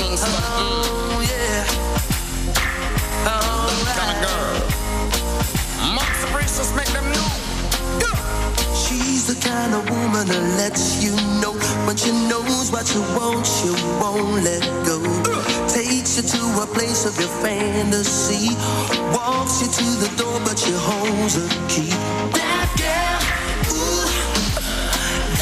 non-stop. Mm. Oh, yeah. Kind of girl. Maxi Priest make them know. She's the kind of woman that lets you know when she knows what you want, she won't let go. Takes you to a place of your fantasy, walks you to the door, but she holds a key. That girl, ooh,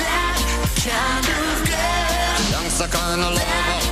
that kind of girl, Youngster kind of lover. girl, ooh, that kind of girl. Smooth type of girl. No matter who you are or what you do, she knows how to click in everything you do. She can make you hot when it's cold outside, take you on a high and make you